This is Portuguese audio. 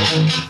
Música